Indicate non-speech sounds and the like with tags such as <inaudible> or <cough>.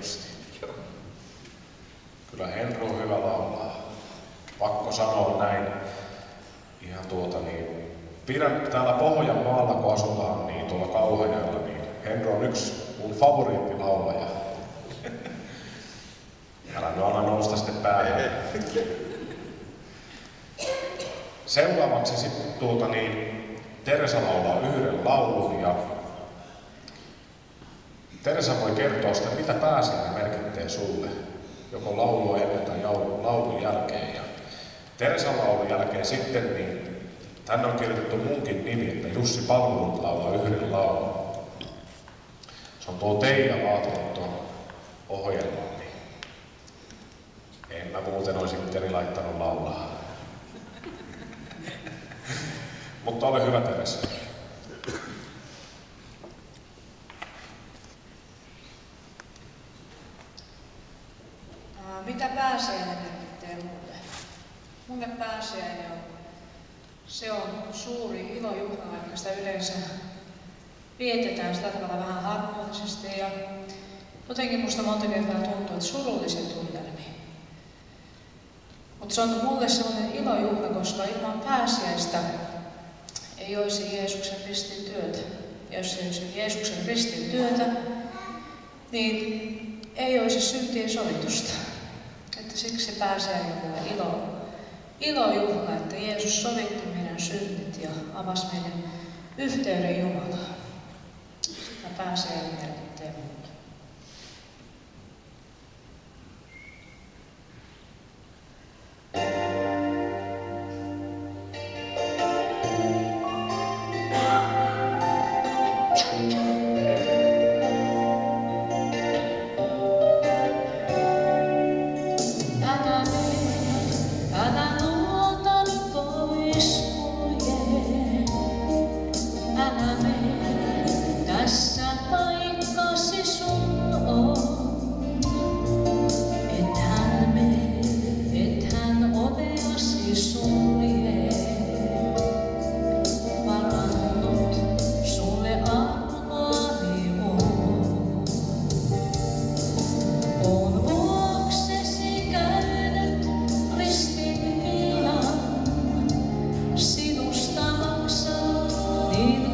hienosti. Kyllä Henry on hyvä laulaa. Pakko sanoa näin. Ihan tuota niin. Pidän täällä Pohjanmaalla, kun asutaan niin tuolla Kauhajalla, niin Henry on yksi mun favoriittilaulaja. Älä nyt anna nousta sitten päälle. Seuraavaksi sitten tuota niin, Teresa laulaa yhden laulun ja Teresa voi kertoa sitä, mitä pääsiäinen merkittää sulle, joko laulua ennen tai laulun jälkeen. Ja Teresan laulun jälkeen sitten, niin tänne on kirjoitettu munkin nimi, että Jussi Palvelut laulaa yhden laulun. Se on tuo Teija tuon ohjelman, niin en mä muuten olisi itteni laittanut laulaa. <laughs> Mutta ole hyvä Teresa. Mitä pääsiäinen merkitsee mulle? Mulle pääsiäinen on, se on suuri ilojuhla, vaikka sitä yleensä vietetään sillä tavalla vähän harmonisesti ja jotenkin musta monta kertaa tuntuu, että surullisen tunnelmi. Mutta se on mulle sellainen ilojuhla, koska ilman pääsiäistä ei olisi Jeesuksen ristin työtä. Ja jos ei olisi Jeesuksen ristin työtä, niin ei olisi syntien sovitusta. Siksi pääsee ilo, ilo juhla, että Jeesus sovitti meidän synnit ja avasi meille yhteyden Jumalaan. Sitä pääsee merkittämään. see